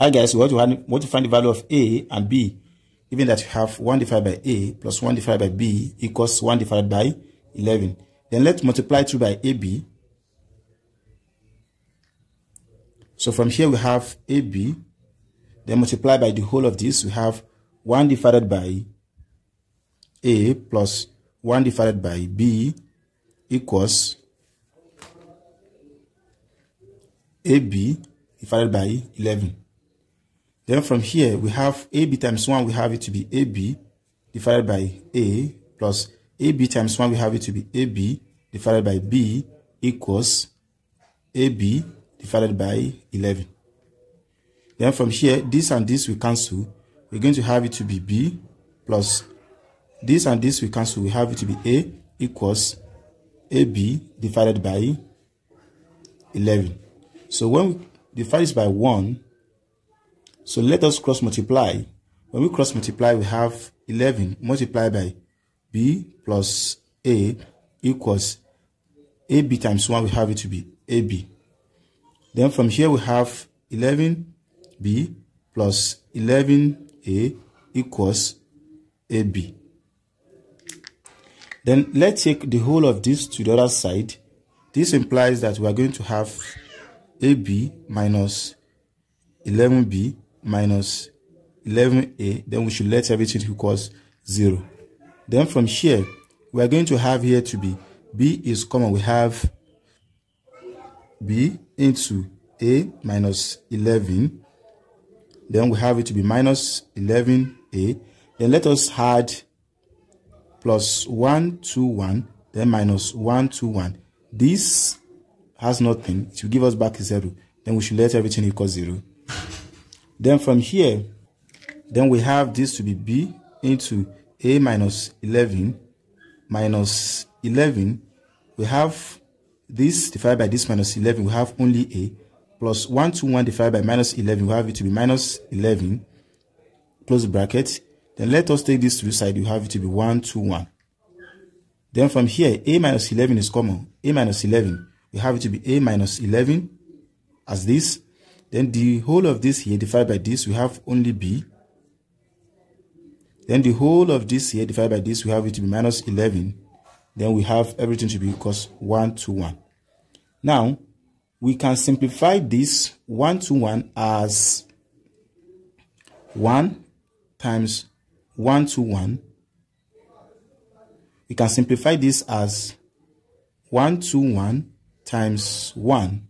Hi guys, we want to, find the value of a and b, given that you have 1 divided by a plus 1 divided by b equals 1 divided by 11. Then let's multiply through by ab. So from here we have ab, then multiply by the whole of this, we have 1 divided by a plus 1 divided by b equals ab divided by 11. Then from here, we have AB times 1, we have it to be AB divided by A plus AB times 1, we have it to be AB divided by B equals AB divided by 11. Then from here, this and this we cancel. We're going to have it to be B plus this and this we cancel. We have it to be A equals AB divided by 11. So when we divide this by 1, so let us cross multiply. When we cross multiply, we have 11 multiplied by b plus a equals ab times 1, we have it to be ab. Then from here, we have 11b plus 11a equals ab. Then let's take the whole of this to the other side. This implies that we are going to have ab minus 11b minus 11a, then we should let everything equals 0. Then from here, we are going to have here to be b is common. We have b into a minus 11. Then we have it to be minus 11a. Then let us add plus 1 to 1, then minus 1 to 1. This has nothing. It will give us back 0. Then we should let everything equal 0. Then from here, then we have this to be b into a minus 11 minus 11. We have this divided by this minus 11. We have only a plus 1 to 1 divided by minus 11. We have it to be minus 11. Close the bracket. Then let us take this to the side. You have it to be 1 to 1. Then from here, a minus 11 is common. a minus 11. We have it to be a minus 11 as this then the whole of this here divided by this, we have only b. Then the whole of this here divided by this, we have it to be minus 11. Then we have everything to be equals 1 to 1. Now, we can simplify this 1 to 1 as 1 times 1 to 1. We can simplify this as 1 to 1 times 1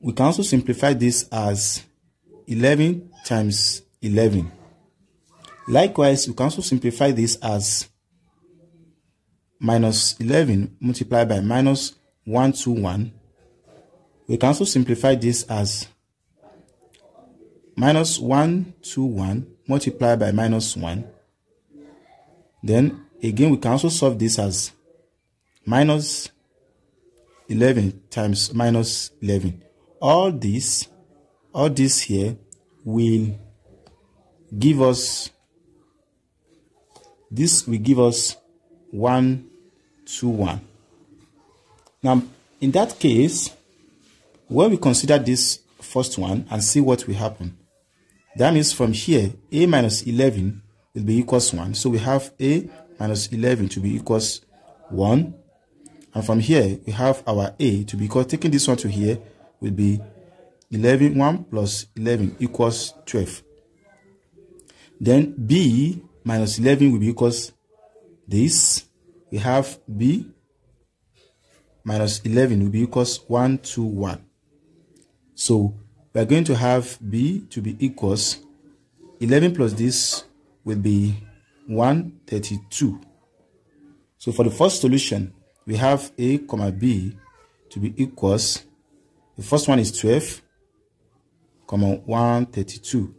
we can also simplify this as 11 times 11. Likewise, we can also simplify this as minus 11 multiplied by minus 1 to 1. We can also simplify this as minus 1 to 1 multiplied by minus 1. Then again, we can also solve this as minus 11 times minus 11 all this all this here will give us this will give us one two one. Now in that case when we consider this first one and see what will happen that means from here a minus 11 will be equals 1 so we have a minus 11 to be equals 1 and from here we have our a to be equal taking this one to here will be 11 1 plus 11 equals 12 then b minus 11 will be equals this. We have b minus 11 will be equals 1 to 1 so we are going to have b to be equals 11 plus this will be 132 so for the first solution we have a comma b to be equals the first one is 12, comma 132.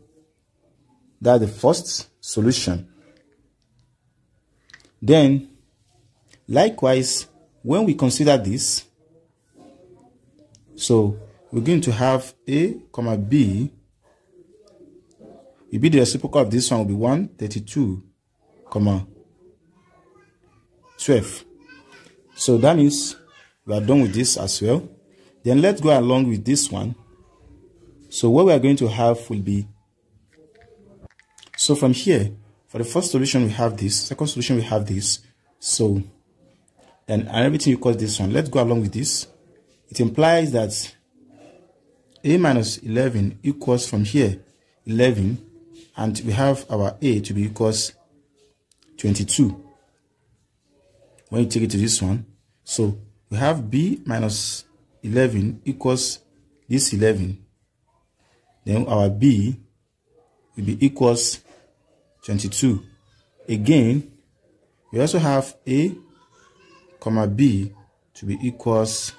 That's the first solution. Then, likewise, when we consider this, so we're going to have A, comma B, will be the reciprocal of this one will be 132, comma 12. So that means we are done with this as well. Then let's go along with this one. So what we are going to have will be, so from here, for the first solution we have this, second solution we have this. So, and, and everything equals this one. Let's go along with this. It implies that a minus 11 equals from here 11 and we have our a to be equals 22 when you take it to this one so we have b minus 11 equals this 11 then our b will be equals 22 again we also have a comma b to be equals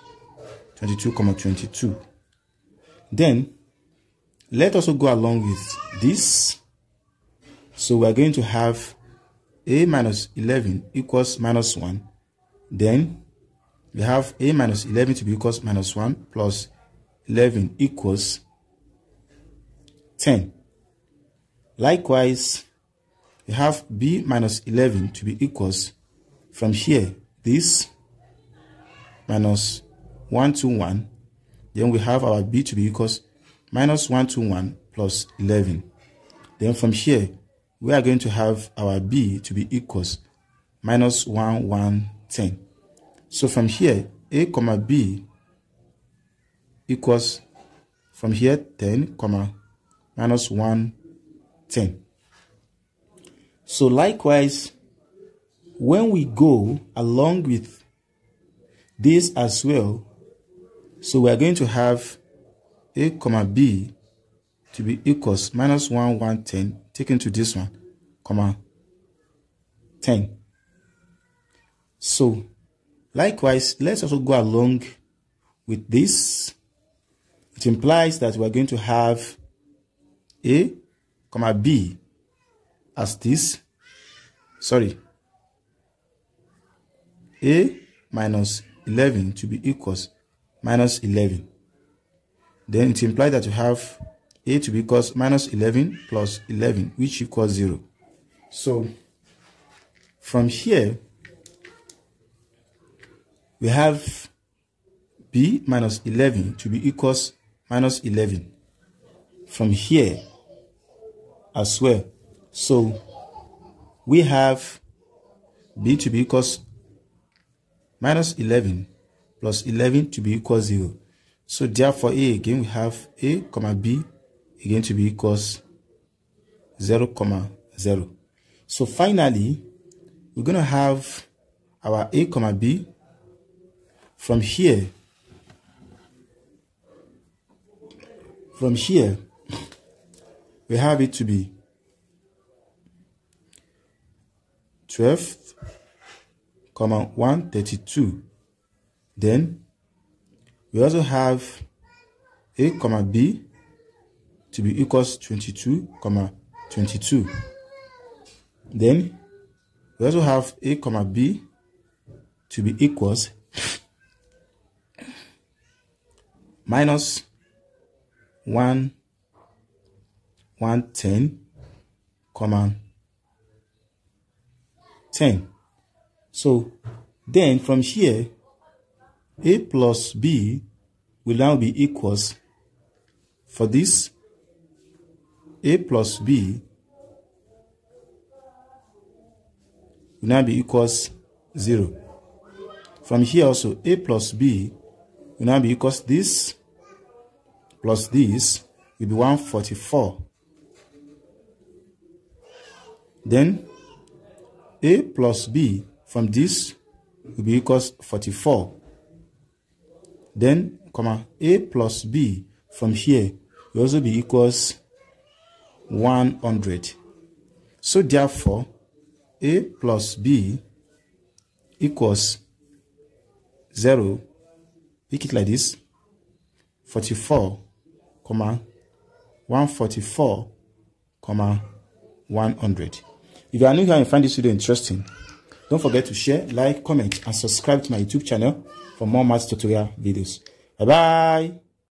22 comma 22 then let us go along with this. So we are going to have a minus 11 equals minus 1 then we have a minus 11 to be equals minus 1 plus 11 equals 10 likewise we have b minus 11 to be equals from here this minus 1 to 1 then we have our b to be equals minus 1 to 1 plus 11 then from here we are going to have our b to be equals minus 1 1 10 so from here a comma b equals from here 10 comma minus 1 10 so likewise, when we go along with this as well, so we are going to have a comma b to be equals minus 1, 1, 10, taken to this one, comma 10. So, likewise, let's also go along with this. It implies that we are going to have a comma b as this. Sorry. A minus 11 to be equals minus 11 then it implies that you have a to be equals minus 11 plus 11 which equals 0 so from here we have b minus 11 to be equals minus 11 from here as well so we have b to be equals minus 11 plus 11 to be equals 0. So therefore a again we have a comma b again to be equals 0 comma 0. So finally we're to have our a comma b from here from here we have it to be 12, comma 132. Then we also have a comma b to be equals 22 comma 22. Then we also have a comma b to be equals minus 1 110 comma 10. So then from here, a plus b will now be equals for this a plus b will now be equals 0. From here also a plus b will now be equals this plus this will be 144. Then a plus b from this will be equals 44. Then, comma, a plus b from here will also be equals 100. So therefore, a plus b equals 0, make it like this, 44, comma, 144, comma, 100. If you are new here and find this video interesting, don't forget to share, like, comment, and subscribe to my YouTube channel for more math tutorial videos. Bye-bye.